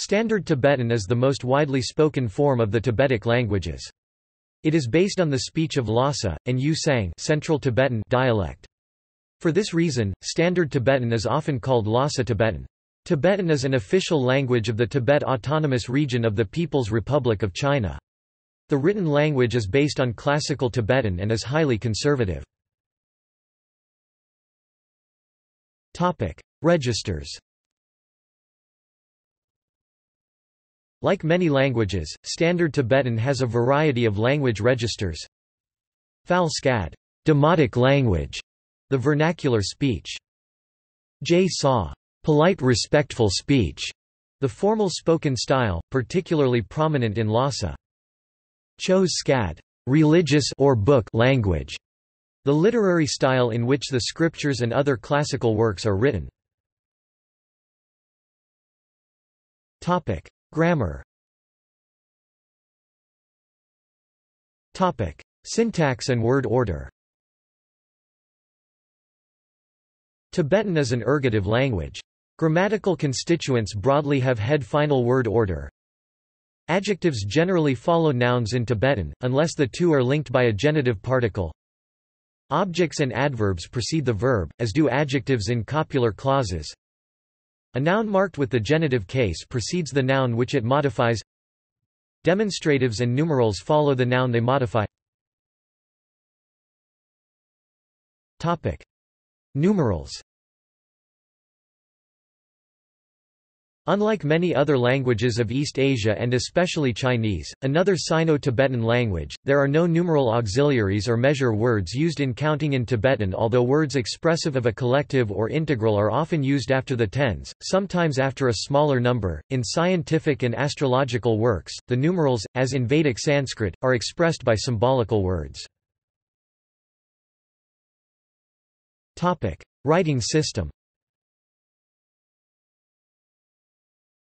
Standard Tibetan is the most widely spoken form of the Tibetic languages. It is based on the speech of Lhasa, and Ü-Tsang Central Tibetan dialect. For this reason, Standard Tibetan is often called Lhasa Tibetan. Tibetan is an official language of the Tibet Autonomous Region of the People's Republic of China. The written language is based on Classical Tibetan and is highly conservative. Registers Like many languages, Standard Tibetan has a variety of language registers. Phal Skad, demotic language, the vernacular speech. Zhesa, polite respectful speech, the formal spoken style, particularly prominent in Lhasa. Chos Skad, religious or book language, the literary style in which the scriptures and other classical works are written. Grammar Topic: Syntax and word order. Tibetan is an ergative language. Grammatical constituents broadly have head-final word order. Adjectives generally follow nouns in Tibetan, unless the two are linked by a genitive particle. Objects and adverbs precede the verb, as do adjectives in copular clauses. A noun marked with the genitive case precedes the noun which it modifies. Demonstratives and numerals follow the noun they modify. Topic: Numerals Unlike many other languages of East Asia and especially Chinese, another Sino-Tibetan language, there are no numeral auxiliaries or measure words used in counting in Tibetan although words expressive of a collective or integral are often used after the tens, sometimes after a smaller number. In scientific and astrological works, the numerals, as in Vedic Sanskrit, are expressed by symbolical words. Writing system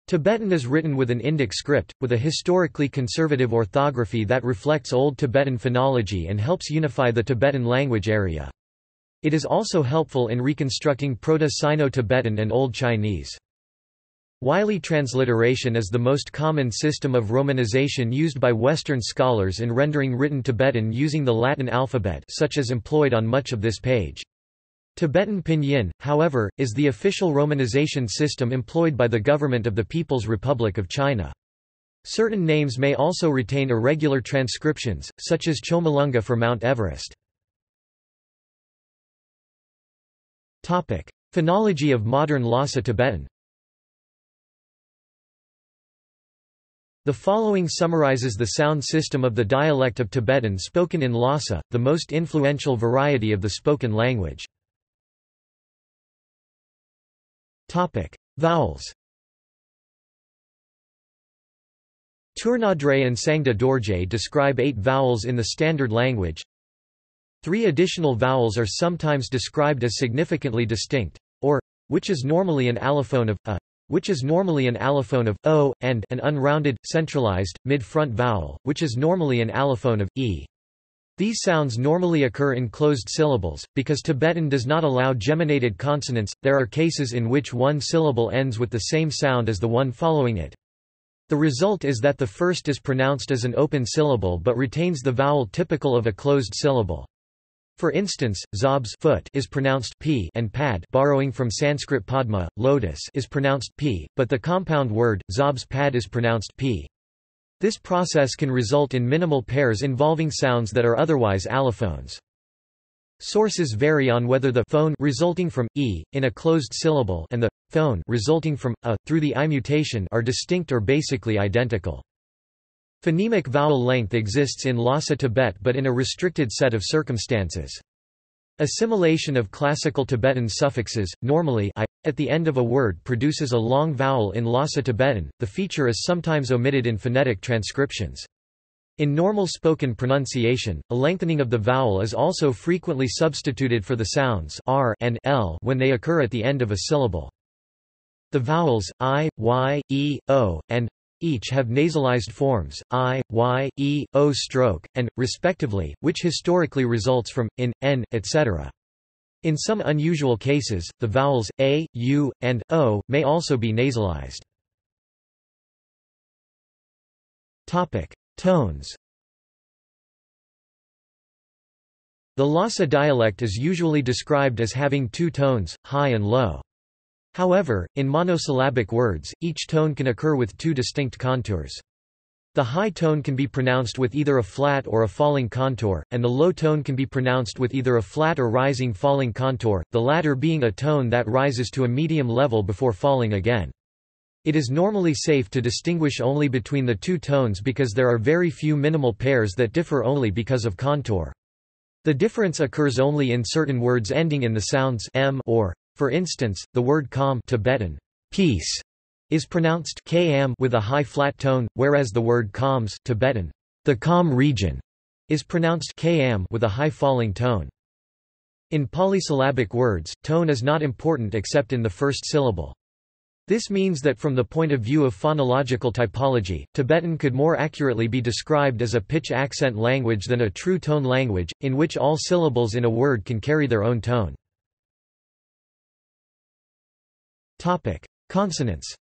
Tibetan is written with an Indic script, with a historically conservative orthography that reflects Old Tibetan phonology and helps unify the Tibetan language area. It is also helpful in reconstructing Proto-Sino-Tibetan and Old Chinese. Wylie transliteration is the most common system of romanization used by Western scholars in rendering written Tibetan using the Latin alphabet such as employed on much of this page. Tibetan Pinyin, however, is the official romanization system employed by the government of the People's Republic of China. Certain names may also retain irregular transcriptions, such as Chomolungma for Mount Everest. Phonology of modern Lhasa Tibetan The following summarizes the sound system of the dialect of Tibetan spoken in Lhasa, the most influential variety of the spoken language. Topic: Vowels. Tournadre and Sangda Dorje describe eight vowels in the standard language. Three additional vowels are sometimes described as significantly distinct, or which is normally an allophone of a, which is normally an allophone of o, and an unrounded, centralized, mid-front vowel, which is normally an allophone of e. These sounds normally occur in closed syllables, because Tibetan does not allow geminated consonants, there are cases in which one syllable ends with the same sound as the one following it. The result is that the first is pronounced as an open syllable but retains the vowel typical of a closed syllable. For instance, zhabs foot is pronounced p and pad borrowing from Sanskrit padma, lotus is pronounced p, but the compound word, zhabs pad is pronounced p. This process can result in minimal pairs involving sounds that are otherwise allophones. Sources vary on whether the phone resulting from e in a closed syllable and the phone resulting from a through the i mutation are distinct or basically identical. Phonemic vowel length exists in Lhasa Tibet but in a restricted set of circumstances. Assimilation of classical Tibetan suffixes, normally I, at the end of a word produces a long vowel in Lhasa Tibetan, the feature is sometimes omitted in phonetic transcriptions. In normal spoken pronunciation, a lengthening of the vowel is also frequently substituted for the sounds r and l when they occur at the end of a syllable. The vowels i, y, e, o, and each have nasalized forms, i, y, e, o stroke, and, respectively, which historically results from, in, n, etc. In some unusual cases, the vowels a, u, and o may also be nasalized. Topic: Tones. The Lhasa dialect is usually described as having two tones, high and low. However, in monosyllabic words, each tone can occur with two distinct contours. The high tone can be pronounced with either a flat or a falling contour, and the low tone can be pronounced with either a flat or rising falling contour, the latter being a tone that rises to a medium level before falling again. It is normally safe to distinguish only between the two tones because there are very few minimal pairs that differ only because of contour. The difference occurs only in certain words ending in the sounds m or, for instance, the word kham Tibetan peace is pronounced km with a high flat tone, whereas the word Khams Tibetan, the Kham region, is pronounced km with a high falling tone. In polysyllabic words, tone is not important except in the first syllable. This means that from the point of view of phonological typology, Tibetan could more accurately be described as a pitch accent language than a true tone language, in which all syllables in a word can carry their own tone. Consonants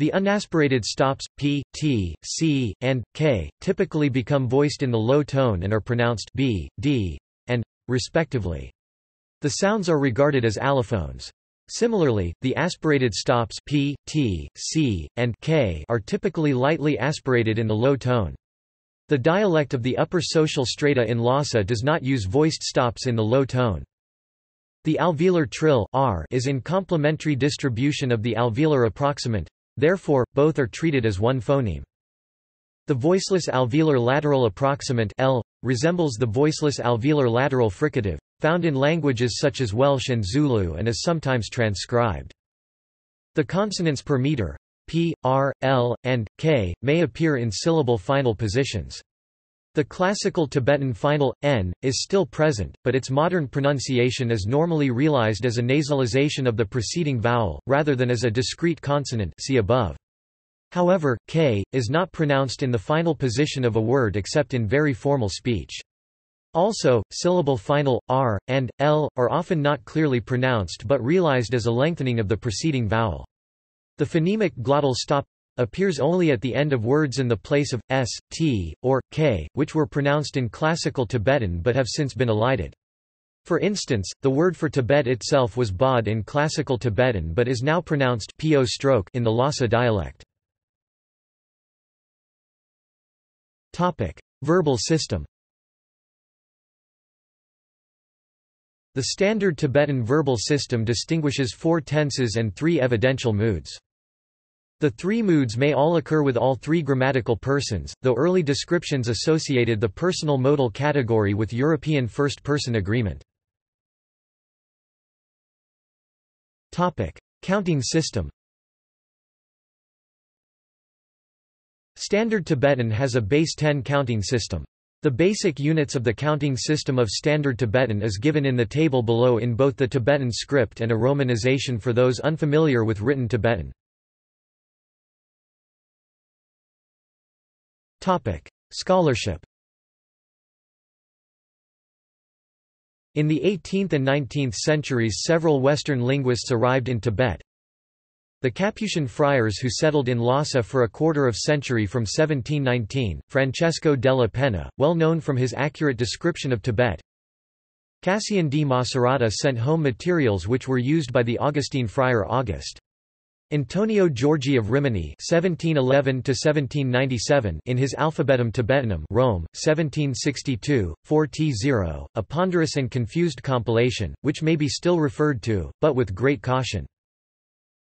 The unaspirated stops, p, t, c, and, k, typically become voiced in the low tone and are pronounced b, d, and, respectively. The sounds are regarded as allophones. Similarly, the aspirated stops p, t, c, and k are typically lightly aspirated in the low tone. The dialect of the upper social strata in Lhasa does not use voiced stops in the low tone. The alveolar trill r is in complementary distribution of the alveolar approximant, Therefore, both are treated as one phoneme. The voiceless alveolar lateral approximant L, resembles the voiceless alveolar lateral fricative, found in languages such as Welsh and Zulu and is sometimes transcribed. The consonants per meter, p, r, l, and, k, may appear in syllable final positions. The classical Tibetan final, n, is still present, but its modern pronunciation is normally realized as a nasalization of the preceding vowel, rather than as a discrete consonant see above. However, k, is not pronounced in the final position of a word except in very formal speech. Also, syllable final, r, and, l, are often not clearly pronounced but realized as a lengthening of the preceding vowel. The phonemic glottal stop appears only at the end of words in the place of s, t, or k, which were pronounced in classical Tibetan but have since been elided. For instance, the word for Tibet itself was bod in classical Tibetan but is now pronounced po stroke in the Lhasa dialect. Topic: Verbal system. The standard Tibetan verbal system distinguishes four tenses and three evidential moods. The three moods may all occur with all three grammatical persons, though early descriptions associated the personal modal category with European first-person agreement. Counting system Standard Tibetan has a base 10 counting system. The basic units of the counting system of Standard Tibetan is given in the table below in both the Tibetan script and a romanization for those unfamiliar with written Tibetan. Topic: Scholarship. In the 18th and 19th centuries several Western linguists arrived in Tibet. The Capuchin friars who settled in Lhasa for a quarter of century from 1719, Francesco della Penna, well known from his accurate description of Tibet. Cassian di Macerata sent home materials which were used by the Augustine friar August. Antonio Giorgi of Rimini (1711–1797) in his Alphabetum Tibetanum, Rome, 1762, 4t0, a ponderous and confused compilation, which may be still referred to, but with great caution.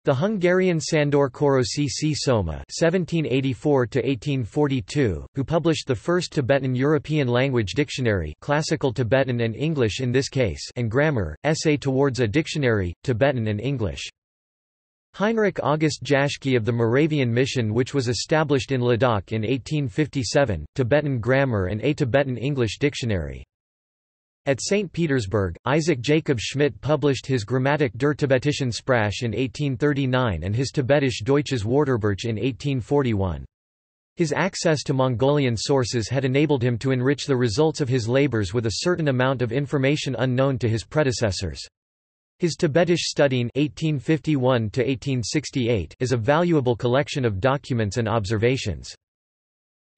The Hungarian Sandor Korosi Csoma (1784–1842), who published the first Tibetan European language dictionary, classical Tibetan and English in this case, and grammar, essay towards a dictionary, Tibetan and English. Heinrich August Jaschke of the Moravian Mission which was established in Ladakh in 1857, Tibetan Grammar and a Tibetan English Dictionary. At St. Petersburg, Isaac Jacob Schmidt published his Grammatik der Tibetischen Sprache in 1839 and his Tibetische Deutsches Wörterbuch in 1841. His access to Mongolian sources had enabled him to enrich the results of his labors with a certain amount of information unknown to his predecessors. His Tibetisch Studien (1851–1868) is a valuable collection of documents and observations.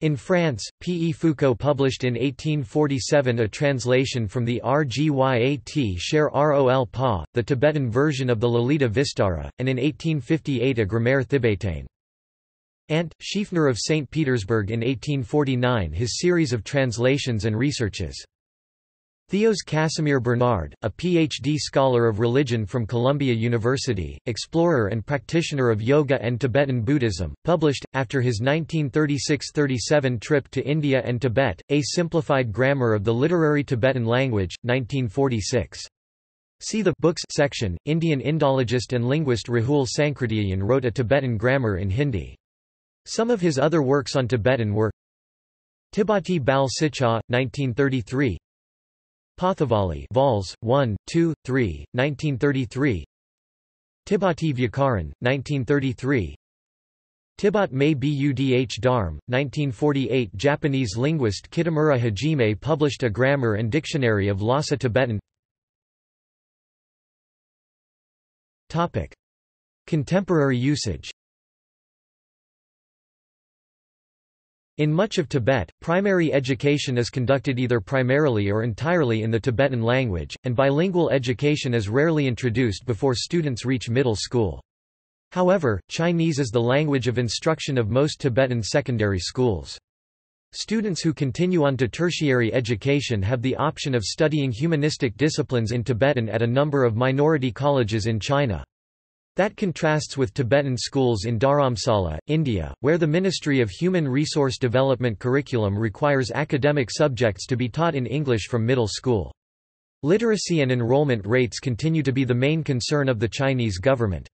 In France, P. E. Foucaux published in 1847 a translation from the Rgyat Sher Rol Pa, the Tibetan version of the Lalita Vistara, and in 1858 a Grammaire tibétaine. Ant. Schiefner of St. Petersburg in 1849 his series of translations and researches. Theos Casimir Bernard, a Ph.D. scholar of religion from Columbia University, explorer and practitioner of yoga and Tibetan Buddhism, published, after his 1936–37 trip to India and Tibet, A Simplified Grammar of the Literary Tibetan Language, 1946. See the Books section. Indian Indologist and linguist Rahul Sankrityayan wrote a Tibetan grammar in Hindi. Some of his other works on Tibetan were Tibati Bal Sicha, 1933 Pathavali Vols. 1, 2, 3, 1933 Tibati Vyakaran, 1933 Tibat May Budh Dharm, 1948 Japanese linguist Kitamura Hajime published a grammar and dictionary of Lhasa Tibetan. Contemporary usage In much of Tibet, primary education is conducted either primarily or entirely in the Tibetan language, and bilingual education is rarely introduced before students reach middle school. However, Chinese is the language of instruction of most Tibetan secondary schools. Students who continue on to tertiary education have the option of studying humanistic disciplines in Tibetan at a number of minority colleges in China. That contrasts with Tibetan schools in Dharamsala, India, where the Ministry of Human Resource Development curriculum requires academic subjects to be taught in English from middle school. Literacy and enrollment rates continue to be the main concern of the Chinese government.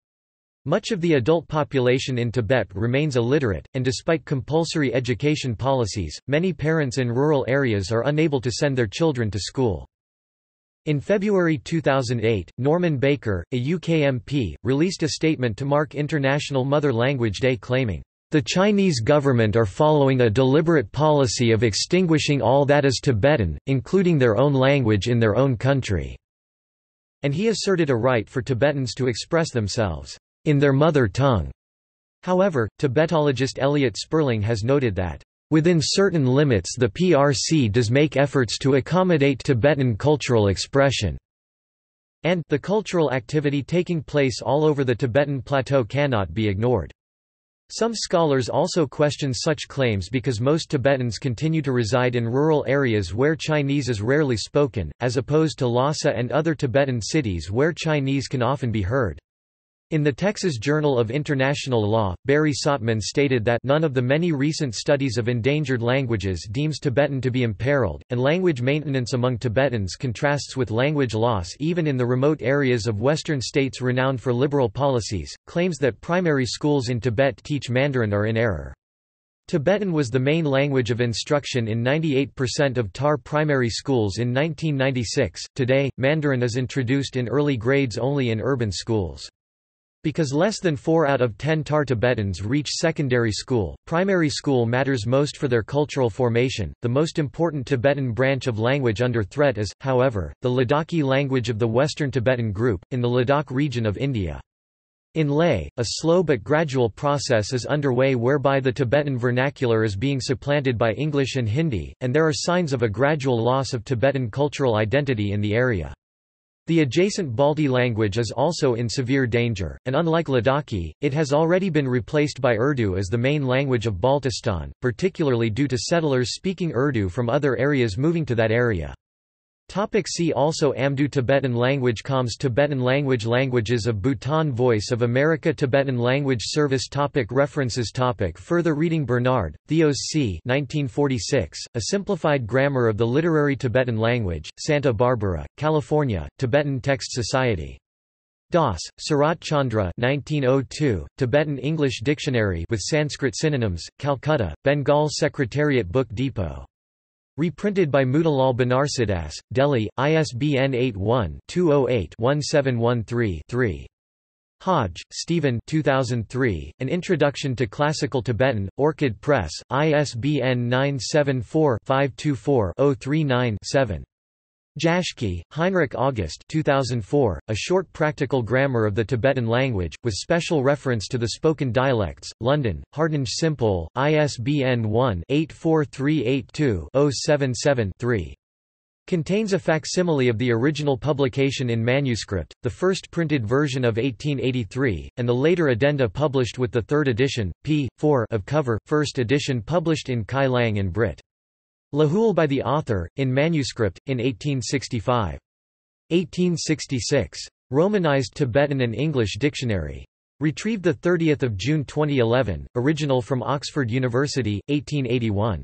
Much of the adult population in Tibet remains illiterate, and despite compulsory education policies, many parents in rural areas are unable to send their children to school. In February 2008, Norman Baker, a UK MP, released a statement to mark International Mother Language Day claiming, "...the Chinese government are following a deliberate policy of extinguishing all that is Tibetan, including their own language in their own country." And he asserted a right for Tibetans to express themselves, "...in their mother tongue." However, Tibetologist Elliot Sperling has noted that Within certain limits the PRC does make efforts to accommodate Tibetan cultural expression, and the cultural activity taking place all over the Tibetan plateau cannot be ignored. Some scholars also question such claims because most Tibetans continue to reside in rural areas where Chinese is rarely spoken, as opposed to Lhasa and other Tibetan cities where Chinese can often be heard. In the Texas Journal of International Law, Barry Sautman stated that none of the many recent studies of endangered languages deems Tibetan to be imperiled, and language maintenance among Tibetans contrasts with language loss even in the remote areas of western states renowned for liberal policies. Claims that primary schools in Tibet teach Mandarin are in error. Tibetan was the main language of instruction in 98% of TAR primary schools in 1996. Today, Mandarin is introduced in early grades only in urban schools. Because less than 4 out of 10 TAR Tibetans reach secondary school, primary school matters most for their cultural formation. The most important Tibetan branch of language under threat is, however, the Ladakhi language of the Western Tibetan group, in the Ladakh region of India. In Leh, a slow but gradual process is underway whereby the Tibetan vernacular is being supplanted by English and Hindi, and there are signs of a gradual loss of Tibetan cultural identity in the area. The adjacent Balti language is also in severe danger, and unlike Ladakhi, it has already been replaced by Urdu as the main language of Baltistan, particularly due to settlers speaking Urdu from other areas moving to that area. Topic see also Amdo Tibetan language Khams Tibetan language Languages of Bhutan Voice of America Tibetan Language Service topic References topic Further reading Bernard, Theos C. 1946, A Simplified Grammar of the Literary Tibetan Language, Santa Barbara, California, Tibetan Text Society. Das, Sarat Chandra 1902, Tibetan English Dictionary with Sanskrit synonyms, Calcutta, Bengal Secretariat Book Depot. Reprinted by Motilal Banarsidass, Delhi, ISBN 81-208-1713-3. Hodge, Stephen 2003, An Introduction to Classical Tibetan, Orchid Press, ISBN 974-524-039-7. Jaschke, Heinrich August 2004, A Short Practical Grammar of the Tibetan Language, with special reference to the spoken dialects, London, Hardinge Simpole, ISBN 1-84382-077-3. Contains a facsimile of the original publication in manuscript, the first printed version of 1883, and the later addenda published with the third edition, p. 4 of cover, first edition published in Kyelang and Brit. Lahul by the author, in manuscript, in 1865. 1866. Romanized Tibetan and English Dictionary. Retrieved 30 June 2011, original from Oxford University, 1881.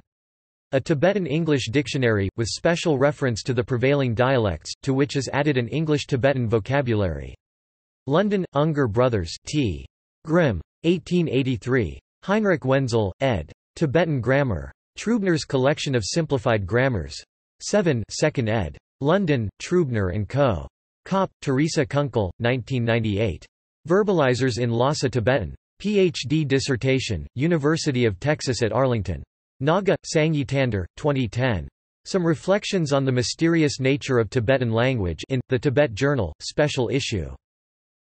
A Tibetan-English dictionary, with special reference to the prevailing dialects, to which is added an English-Tibetan vocabulary. London, Unger Brothers T. Grimm. 1883. Heinrich Wenzel, ed. Tibetan Grammar. Trubner's Collection of Simplified Grammars. 7 2nd ed. London, Trubner & Co. Kopp, Teresa Kunkel, 1998. Verbalizers in Lhasa Tibetan. Ph.D. dissertation, University of Texas at Arlington. Naga, Sangye Tandar, 2010. Some Reflections on the Mysterious Nature of Tibetan Language in The Tibet Journal, Special Issue.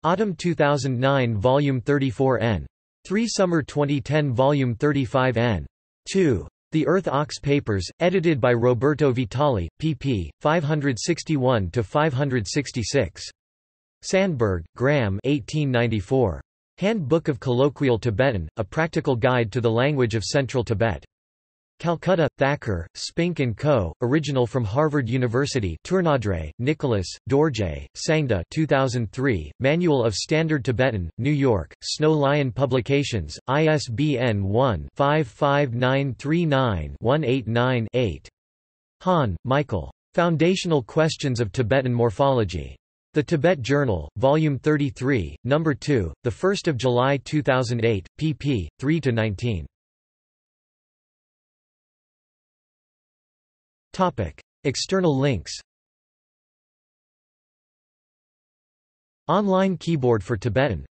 Autumn 2009 Volume 34 n. 3 Summer 2010 Volume 35 n. 2. The Earth Ox Papers, edited by Roberto Vitali, pp. 561–566. Sandberg, Graham 1894. Handbook of Colloquial Tibetan, A Practical Guide to the Language of Central Tibet. Calcutta, Thacker, Spink & Co., original from Harvard University Tournadre, Nicholas, Dorje, Sangda 2003, Manual of Standard Tibetan, New York, Snow Lion Publications, ISBN 1-55939-189-8. Hahn, Michael. Foundational Questions of Tibetan Morphology. The Tibet Journal, Volume 33, No. 2, 1 July 2008, pp. 3–19. External links Online keyboard for Tibetan